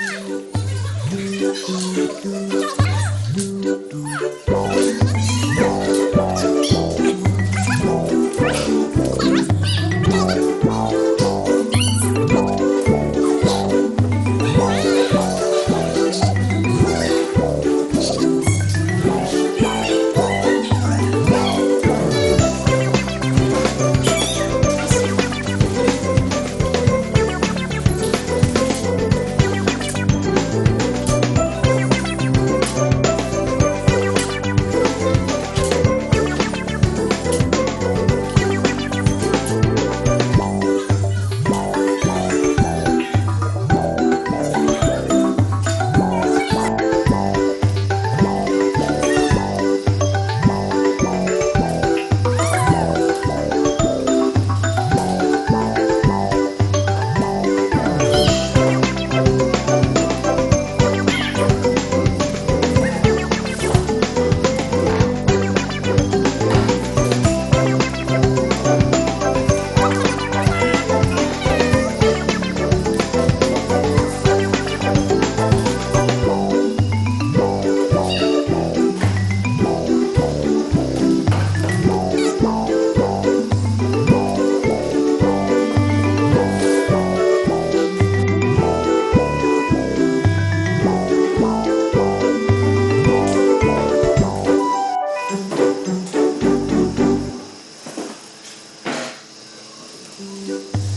Thank Müzik